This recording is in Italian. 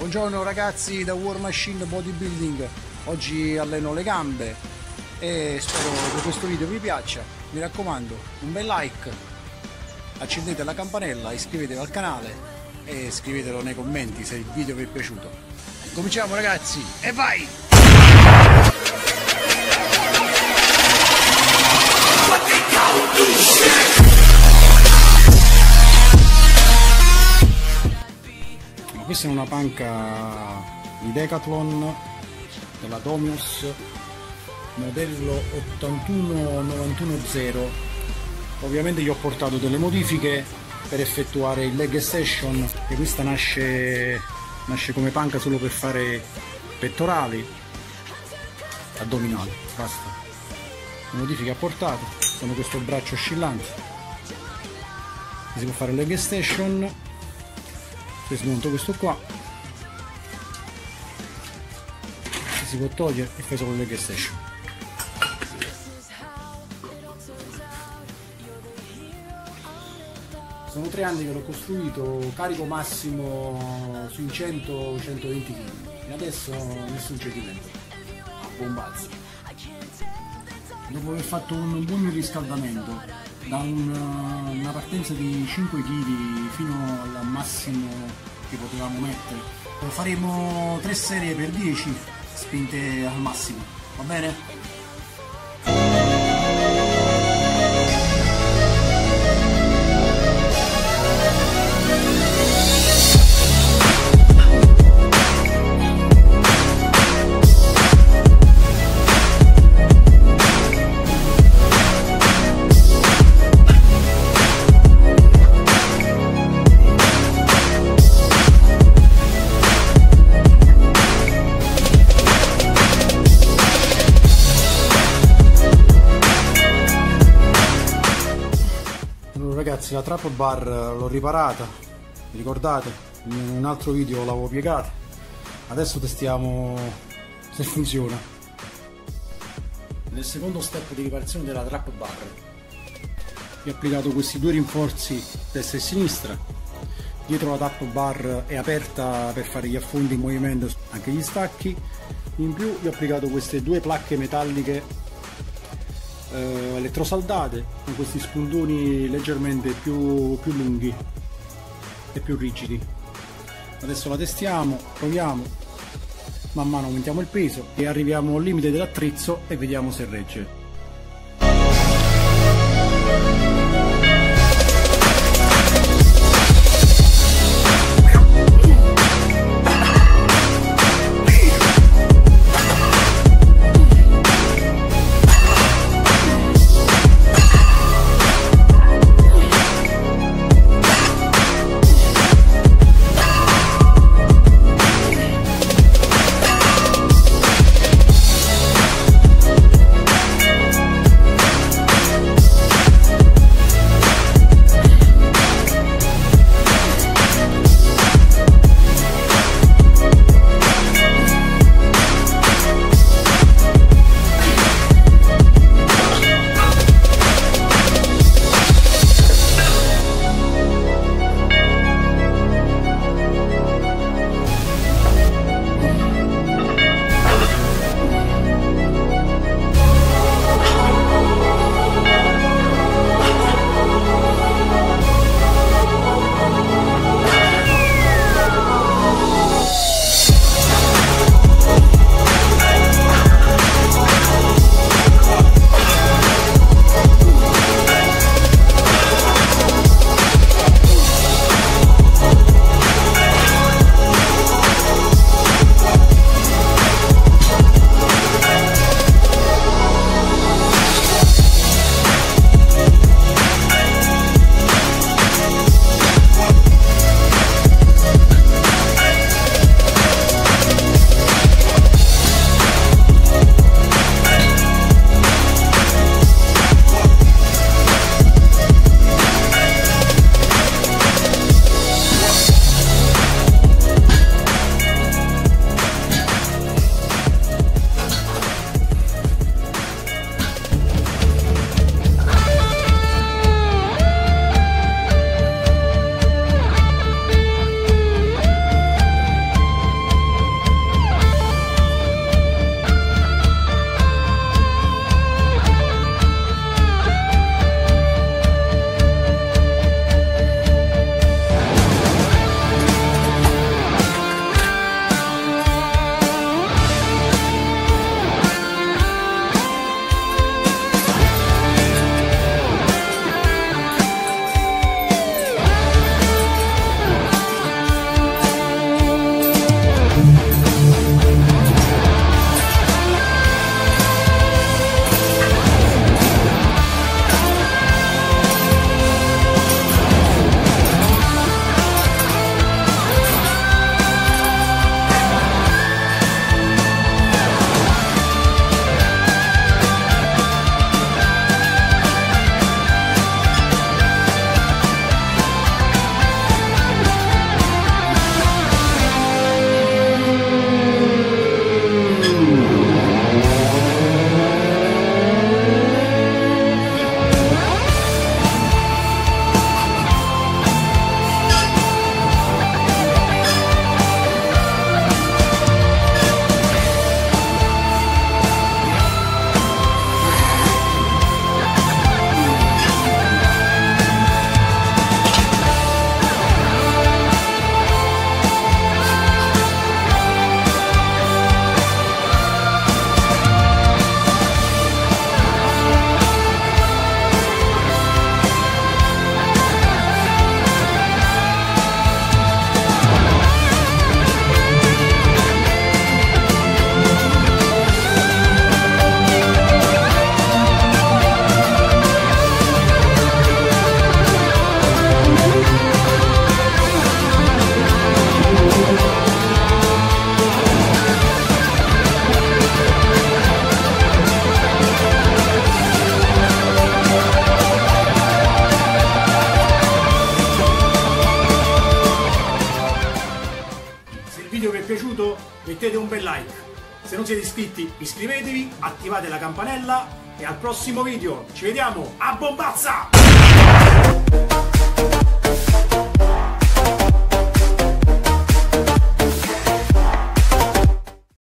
Buongiorno ragazzi da War Machine Bodybuilding, oggi alleno le gambe e spero che questo video vi piaccia, mi raccomando un bel like, accendete la campanella, iscrivetevi al canale e scrivetelo nei commenti se il video vi è piaciuto. Cominciamo ragazzi e vai! Questa è una panca di Decathlon della Domios modello 81910 ovviamente gli ho portato delle modifiche per effettuare il leg extension e questa nasce, nasce come panca solo per fare pettorali. Addominali basta. Le modifiche apportate sono questo braccio oscillante. Si può fare leg extension poi smonto questo qua. Si può togliere e fai solo leg station sono tre anni che l'ho costruito carico massimo sui 100-120 kg e adesso nessun cedimento. A bombazzi dopo aver fatto un buon riscaldamento da un, una partenza di 5 kg fino al massimo che potevamo mettere faremo 3 serie per 10 spinte al massimo va bene? Ragazzi la trap bar l'ho riparata. Ricordate? In un altro video l'avevo piegata. Adesso testiamo se funziona. Nel secondo step di riparazione della trap bar vi ho applicato questi due rinforzi destra e sinistra. Dietro la trap bar è aperta per fare gli affondi in movimento anche gli stacchi. In più vi ho applicato queste due placche metalliche eh, elettrosaldate con questi spuntoni leggermente più, più lunghi e più rigidi. Adesso la testiamo proviamo. Man mano aumentiamo il peso e arriviamo al limite dell'attrezzo e vediamo se regge like. Se non siete iscritti iscrivetevi, attivate la campanella e al prossimo video ci vediamo a Bombazza!